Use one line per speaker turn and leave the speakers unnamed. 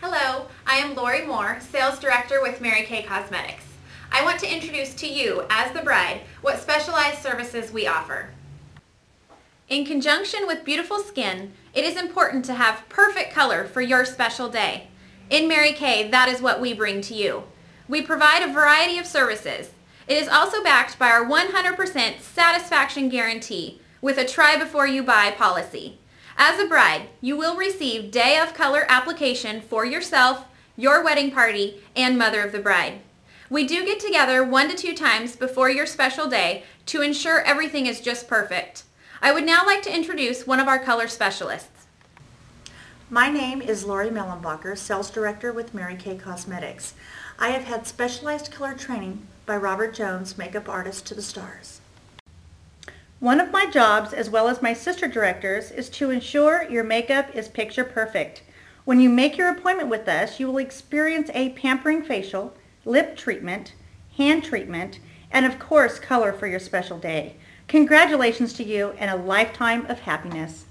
Hello, I am Lori Moore, Sales Director with Mary Kay Cosmetics. I want to introduce to you, as the bride, what specialized services we offer. In conjunction with beautiful skin, it is important to have perfect color for your special day. In Mary Kay, that is what we bring to you. We provide a variety of services. It is also backed by our 100% satisfaction guarantee with a try before you buy policy. As a bride, you will receive day of color application for yourself, your wedding party, and mother of the bride. We do get together one to two times before your special day to ensure everything is just perfect. I would now like to introduce one of our color specialists.
My name is Lori Melenbacker, Sales Director with Mary Kay Cosmetics. I have had specialized color training by Robert Jones, makeup artist to the stars. One of my jobs, as well as my sister directors, is to ensure your makeup is picture perfect. When you make your appointment with us, you will experience a pampering facial, lip treatment, hand treatment, and of course color for your special day. Congratulations to you and a lifetime of happiness.